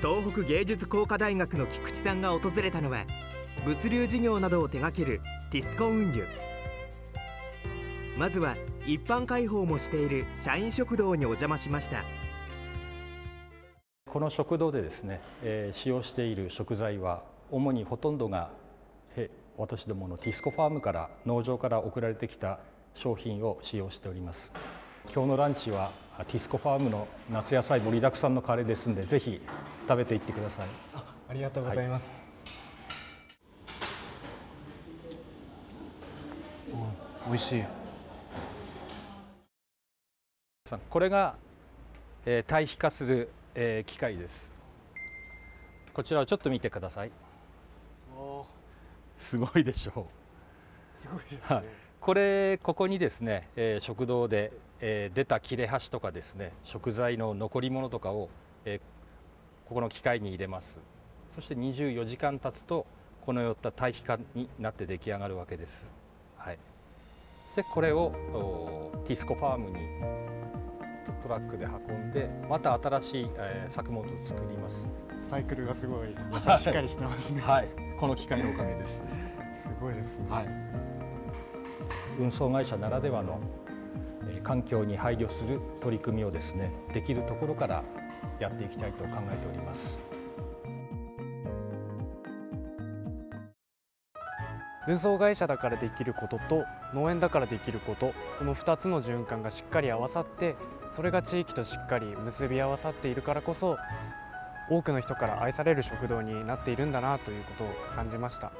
東北芸術工科大学の菊池さんが訪れたのは物流事業などを手掛けるティスコ運輸。まずは一般開放もしている社員食堂にお邪魔しました。この食堂でですね、えー、使用している食材は主にほとんどが私どものティスコファームから農場から送られてきた商品を使用しております。今日のランチはティスコファームの夏野菜盛りだくさんのカレーですんでぜひ食べていってください。あありがとうございます、はい、美味しい。これが、えー、堆肥化する、えー、機械です。こちらをちょっと見てください。すごいでしょう。すごいですね、これここにですね、えー、食堂で、えー、出た切れ端とかですね食材の残り物とかを、えー、ここの機械に入れます。そして24時間経つとこのよった堆肥化になって出来上がるわけです、はい、でこれをティスコファームにトラックで運んでまた新しい、えー、作物を作ります。サイクルがすごいしっかりしてますね。はい。この機械のおかげです。すごいですね、はい、運送会社ならではの、環境に配慮する取り組みをですねできるところからやっていきたいと考えております運送会社だからできることと農園だからできることこの2つの循環がしっかり合わさってそれが地域としっかり結び合わさっているからこそ多くの人から愛される食堂になっているんだなということを感じました。